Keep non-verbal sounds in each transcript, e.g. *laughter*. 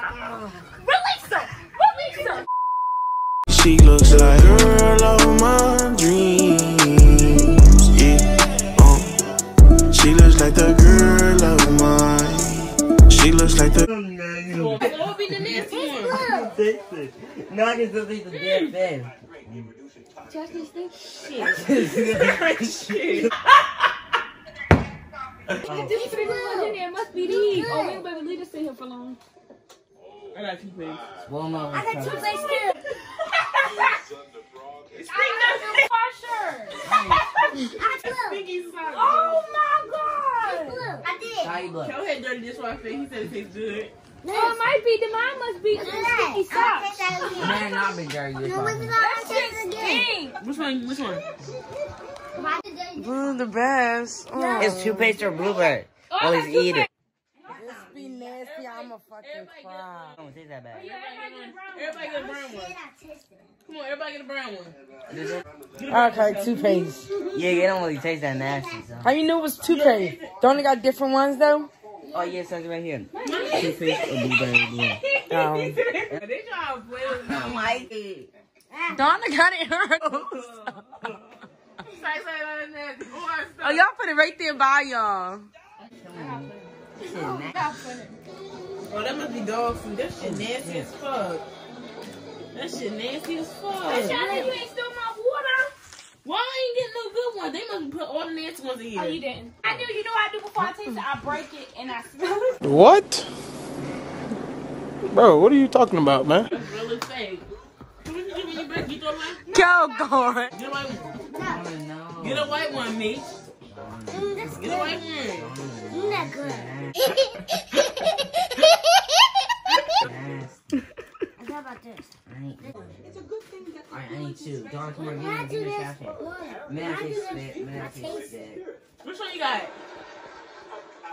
Release her! Release her! She looks like girl of my dreams. Yeah, uh. She looks like the girl of mine. She looks like the. What would be the next one? No, I can still see the dead face. This is the one in there. Must be these. Oh, wait, baby, leave this in here for long. I got two pigs. Swallow my I got two plates *laughs* *laughs* here. Oh my god! I did. How you look? Kel had dirty dishwasher. He said it tastes good. Oh, it might be. The mine must be some sticky socks. Man, not been dirty this one. That shit stink. Which one? Which one? Blue the best. Oh. It's toothpaste or blueberry. Oh, I Always got eat it. This be nasty. I'm a fucking cry. Don't taste that bad. Everybody get a brown one. Come on, everybody get a brown one. Okay, toothpaste. Yeah, it don't really taste that nasty. So. How you knew it was toothpaste? Don't they got different ones though? Oh yeah, it says right here. Toothpaste or blueberry blue. Um, They try to play with me. I like it. Donna got it hurt. *laughs* Say, say, that nasty. Oh, Oh, y'all put it right there by y'all. Oh, that must be dog food. That shit nasty as fuck. That shit nasty as fuck. Shawty, you ain't stole my water. Why I ain't getting no good ones? They must put all the nasty ones in here. Oh, you didn't. I knew. You know what I do before I taste it? I break it and I smell it. What? Bro, what are you talking about, man? That's really fake. What did you do when you break? You throw? Go, going. Get a white one. Get a white one, me. Mm, Get a white one. Mm, *laughs* Nasty. How about this? I ain't. Alright, I need two. Dawn, come on, give me, give me a shot. Man, spit. Man, I taste spit. Which one you got?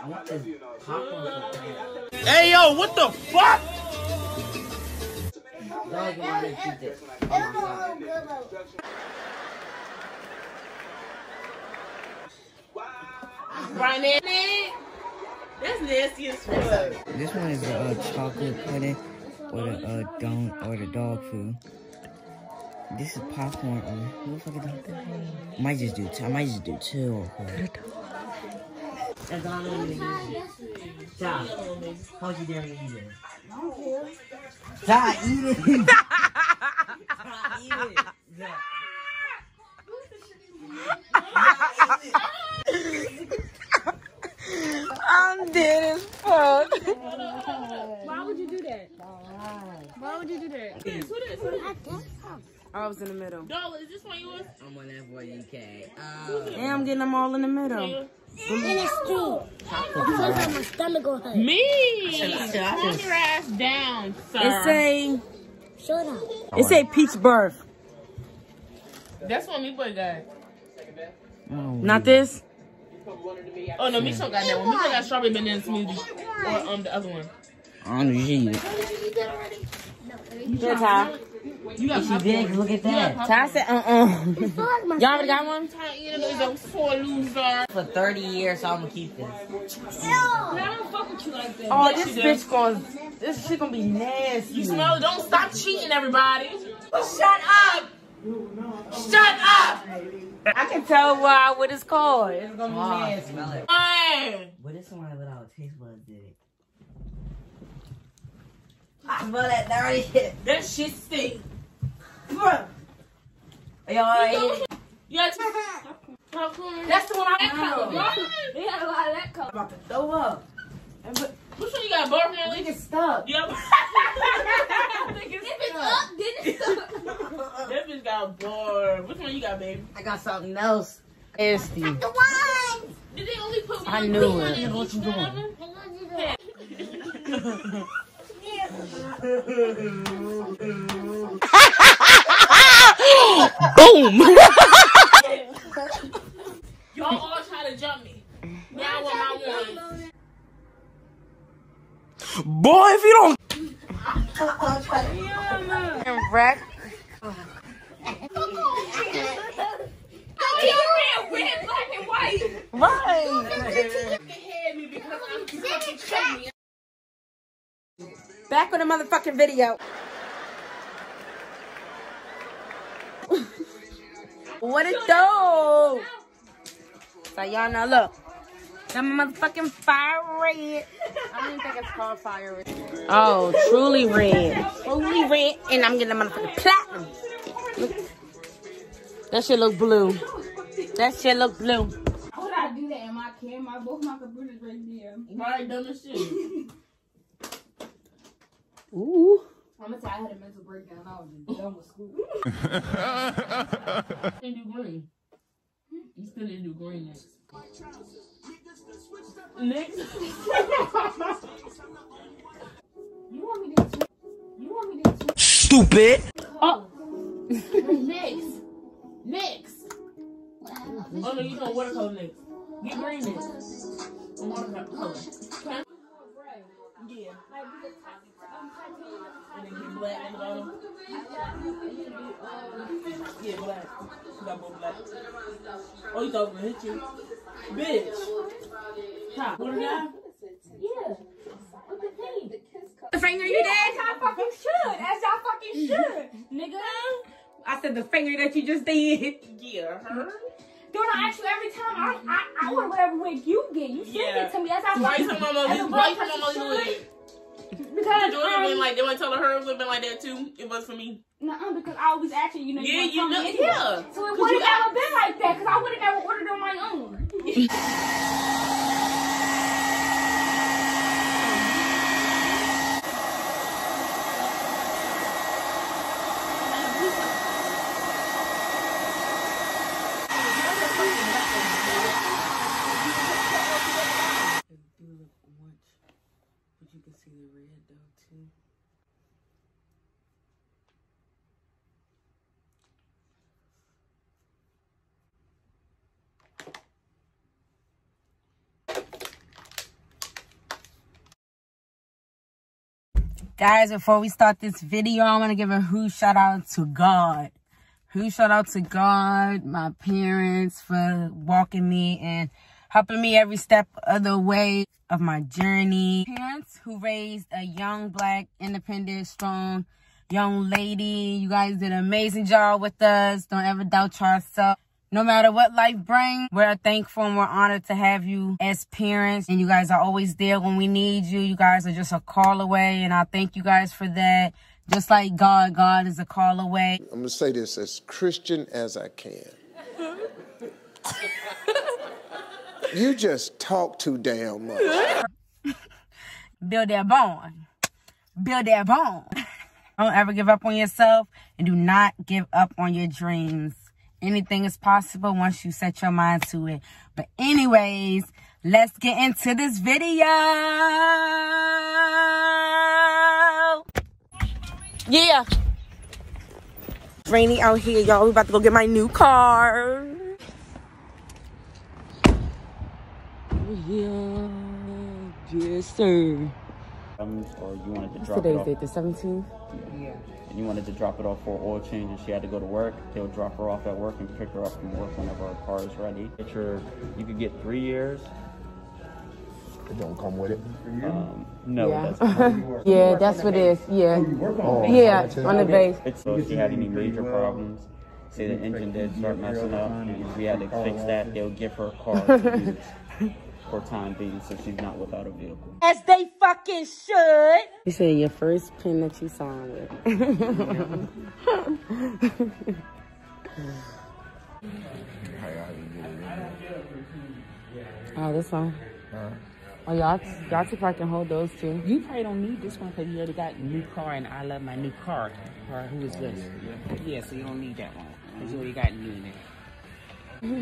I want this popcorn. Hey, yo, what the fuck? Dawn, come on, let's eat this. Oh my god. Right there. That's nasty as fuck. This one is the uh, chocolate pudding or the uh, don or the dog food. This is popcorn or what the fuck is that? Might just do two. I might just do two. Okay. That's all I'm gonna do. Stop. How you dare eat it? Stop eat it. Stop *laughs* eat I'm dead as fuck. *laughs* Why would you do that? Why would you do that? Who this? Who this? I was in the middle. Dollar, is this one yours? I'm on that for UK. Uh, And I'm getting them all in the middle. And it's true. Sometimes my stomach go hurt. Me! Calm your ass down, sir. It say, Shut up. it say peach birth. That's what me boy got. Not this? Oh no, Misha got that one. Misha got strawberry banana smoothie. Or um the other one. I don't usually eat it. Here, Ty. You got She big, look at that. Ty said, uh-uh. Y'all already got one? Ty eating is a sore loser. For 30 years, so I'm gonna keep this. I don't fuck with you like that. Oh, this you do. bitch going to, this shit gonna be nasty. You smell? Don't stop cheating, everybody. Shut up! Shut up! I can tell why what it's called. It's gonna be Oh, nasty. smell it. Hey! But this one without taste buds did it. Ah, I smell that dirty shit. That shit stink. Y'all ate it? Yeah. That's the one I That color. got. They had a lot of that color. about to throw up. Which one you got, buttermilk? Nigga stuck. Yep. *laughs* *laughs* If it's up, then it's up. that bitch got bored. Which one you got, baby? I got something else. Nasty. The one. Did they only put one? I knew put one it. in What each you doing? *laughs* one of them? Boom! Y'all all try to jump me. Now I want my one. Boy, if you don't. And wreck. Red, red, black, and white. Right. You can hear me because I'm fucking chummy. Back on the motherfucking video. what it do? So y'all know, look. Got my motherfucking fire red. I don't even think it's called fire red. Oh, truly red. Truly red. And I'm getting a motherfucking platinum. Look. That shit look blue. That shit look blue. How would I do that in my camera? My both my computers right there. Right, dumb as shit. Ooh. I'm gonna tell I had a mental breakdown. I was just done with school. *laughs* didn't do green. You still didn't do green next. Next. *laughs* You want me to? You want me to? Stupid. Oh. next. Next. Oh no, you know watercolor next. Get green next. On watercolor. Oh, okay. Yeah. And then get black on the bottom. Yeah, black. You got both black. Oh, you thought it was gonna hit you? Bitch. Ha, what did I? The finger you did? As y'all fucking should. As y'all fucking should, nigga. I said the finger that you just did. Yeah, her. Don't I ask you every time? I I, I want whatever wig you get. You send Yeah. it to me. As I Why you fucking- tell mama as a you? black Why you tell person mama you should. would? Because Georgia been um, like, they want to tell her hers would have been like that too. It was for me. nuh-uh, because I always ask you. You know, Yeah, you, you know, anyway. yeah. So it would you have never been like that. Because I would have never ordered on my own. *laughs* do look orange, but you can see the red though too. Guys, before we start this video, I want to give a who shout out to God. Who shout out to God, my parents for walking me and helping me every step of the way of my journey. Parents who raised a young, black, independent, strong young lady. You guys did an amazing job with us. Don't ever doubt yourself. No matter what life brings, we're thankful and we're honored to have you as parents. And you guys are always there when we need you. You guys are just a call away. And I thank you guys for that. Just like God, God is a call away. I'm gonna say this as Christian as I can. *laughs* you just talk too damn much. *laughs* Build that bond. Build that bond. Don't ever give up on yourself and do not give up on your dreams. Anything is possible once you set your mind to it. But anyways, let's get into this video. Yeah. Rainy out here, y'all. We about to go get my new car. Yeah. Yes, sir. Um, or you wanted to What's drop it today's off, date? The 17th? and you wanted to drop it off for oil change, and she had to go to work. They'll drop her off at work and pick her up from work whenever her car is ready. Get your, you could get three years. It don't come with it. Um, no, Yeah. it doesn't. *laughs* yeah, that's what it is. Yeah. Yeah, on the base. It's so if she had any major problems, say the engine did start messing up, and we had to fix that, they'll give her a car to use *laughs* for time being, so she's not without a vehicle. As they fucking should. You said your first pin that you signed with. *laughs* oh, this one. Oh, y'all, y'all two probably can hold those two. You probably don't need this one because you already got new car and I love my new car. Or who is this? Yeah, so you don't need that one because you already got new in there. *laughs*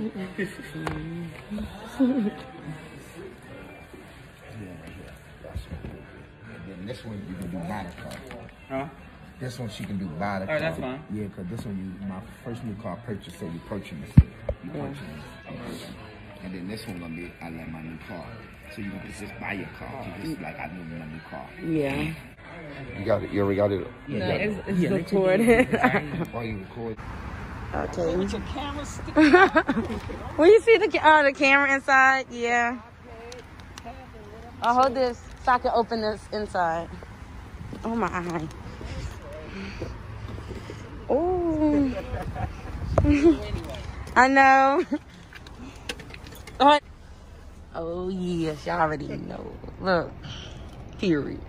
And this one you can do by the car. Huh? This one she can do by the Oh, car. that's fine. Yeah, because this one you my first new car purchase, so you purchasing this. You Yeah. purchasing this. And then this one gonna be I like my new car. So you can just buy your car. You just like I knew my new car. Yeah. You got it. You already got it. No, it's, it's recorded. While *laughs* you record. okay. With your camera stick. *laughs* Will you see the uh, the camera inside? Yeah. I'll hold this so I can open this inside. Oh my eye. Oh. *laughs* I know. Oh, *laughs* oh yes, y'all already know. Look. Period.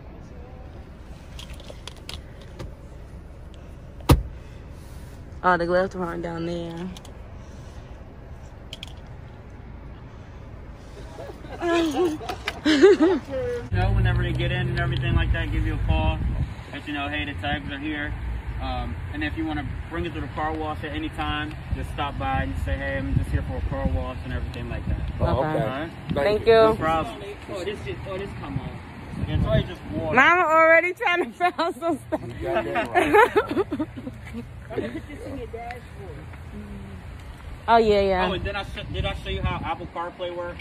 Oh, the gloves aren't down there. *laughs* *laughs* you know, whenever they get in and everything like that, give you a call. Let you know, hey, the tags are here. Um, and if you want to bring it to the car wash at any time, just stop by and say, hey, I'm just here for a car wash and everything like that. Oh, okay. Right? Thank No you. problem. Oh, this just, oh, this come on. It's already just water. Mama already trying to found some stuff. oh yeah, yeah. Oh, and then I, did I show you how Apple CarPlay works?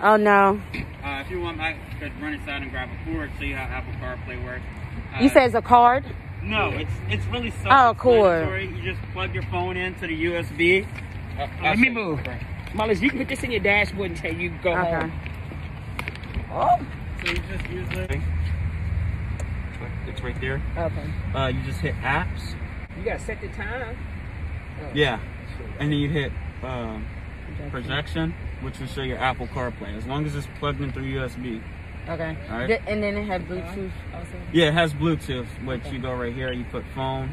Oh no. Uh, if you want, I could run inside and grab a cord, show you how Apple CarPlay works. Uh, You said it's a card? No, it's it's really simple. Oh, cord. You just plug your phone into the USB. Uh, let me move. Marlis, you can put this in your dashboard until you go Okay. home. Oh. So you just usually. It's right there. Okay. Uh, you just hit apps. You gotta set the time. Yeah. And then you hit um, projection, which will show your Apple CarPlay. As long as it's plugged in through USB. Okay. All right. And then it has Bluetooth also. Yeah, it has Bluetooth, which you go right here, you put phone,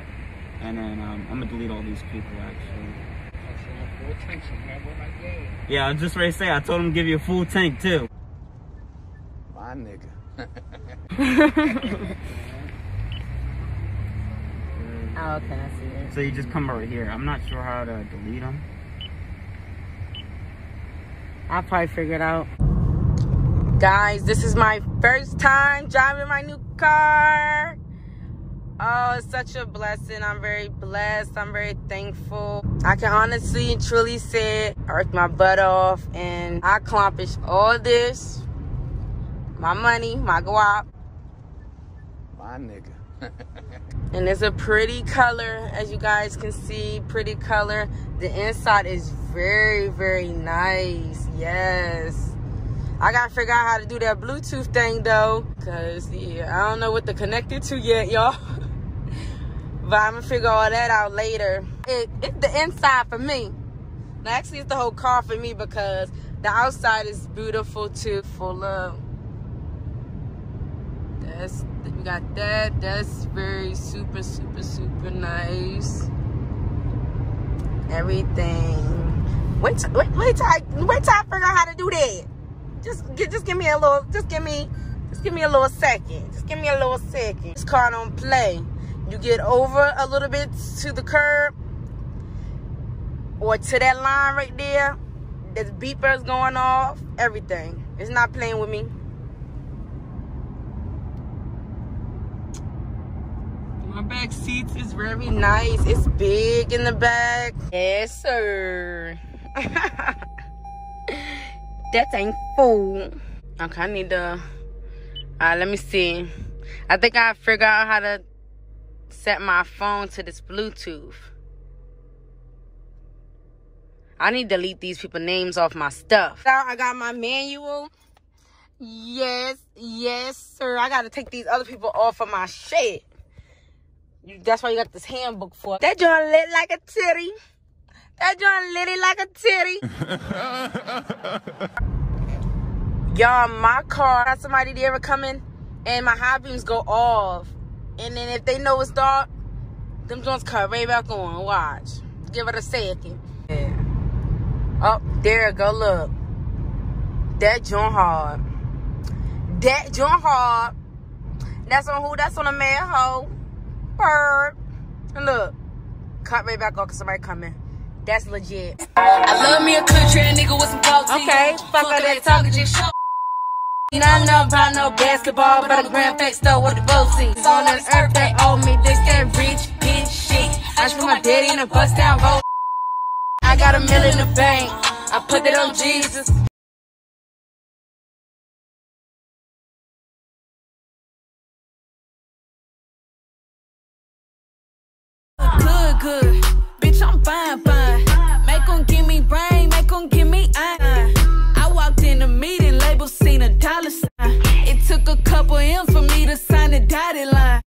and then um, I'm gonna delete all these people actually. Yeah, I was just ready to say, I told him to give you a full tank too. My nigga. *laughs* Oh, okay, I see it. So you just come right here. I'm not sure how to delete them. I'll probably figure it out. Guys, this is my first time driving my new car. Oh, it's such a blessing. I'm very blessed. I'm very thankful. I can honestly and truly say I worked my butt off and I accomplished all this. My money, my guap. My nigga. And it's a pretty color, as you guys can see. Pretty color. The inside is very, very nice. Yes. I gotta figure out how to do that Bluetooth thing though. Cause yeah, I don't know what to connect it to yet, y'all. *laughs* but I'm gonna figure all that out later. It, it's the inside for me. Now, actually, it's the whole car for me because the outside is beautiful too. Full of that's we got that. That's very super, super, super nice. Everything. Wait, wait, wait till I wait till I figure out how to do that. Just, just give me a little. Just give me, just give me a little second. Just give me a little second. This car don't play. You get over a little bit to the curb or to that line right there. There's beepers going off. Everything. It's not playing with me. My back seats is very nice. It's big in the back. Yes, sir. *laughs* that ain't full. Okay, I need to. Let me see. I think I figured out how to set my phone to this Bluetooth. I need to delete these people names off my stuff. I got my manual. Yes, yes, sir. I gotta take these other people off of my shit. You- That's why you got this handbook for. That joint lit like a titty. That joint lit like a titty. *laughs* Y'all, my car got somebody there ever coming and my high beams go off. And then if they know it's dark, them joints cut right back on. Watch. Give it a second. Yeah. Oh, there go. Look. That joint hard. That joint hard. That's on who? That's on a man hoe. Bird. And look. Cut me back off because somebody coming. That's legit. I love me a country nigga with some protein. Okay, fuck all that talking, just show. Not know about no basketball, but a grand fake store with the boats On this earth, they owe me this, that rich bitch shit. I just put my daddy in a bust down roll. I got a million in the bank. I put that on Jesus. for him for me to sign the dotted line.